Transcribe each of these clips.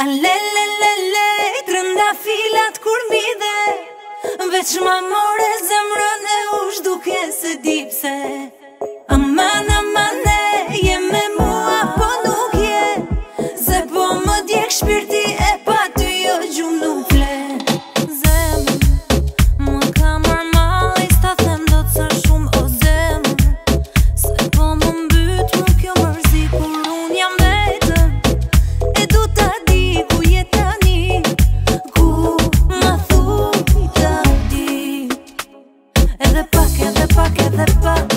A le le le filat kur mbi dhe Vec ma more zemrën e ush duke se dipse Aman aman e je me mua po nuk je Se po më djek shpirti e pa ty jo gjumë nuk le forget the book.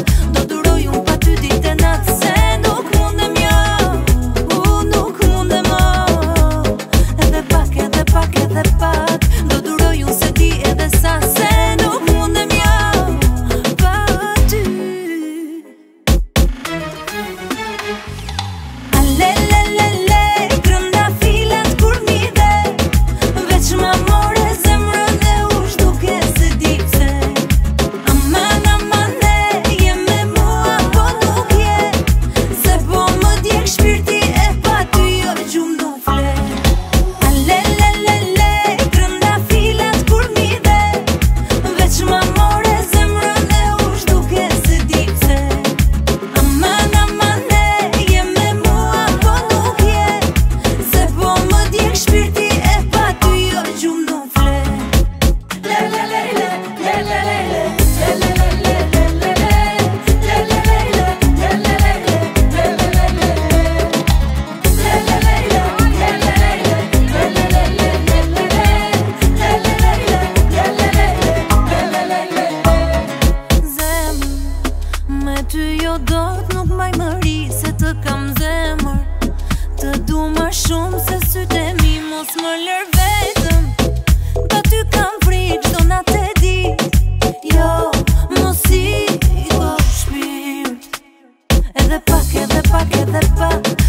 ty jo do të nuk maj më ri se të kam zemër Të du më shumë se sy të mi mos më lër vetëm Da ty kam frikë do na të di Jo, mos i do shpim Edhe pak, edhe pak, edhe pak